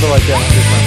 so like haven't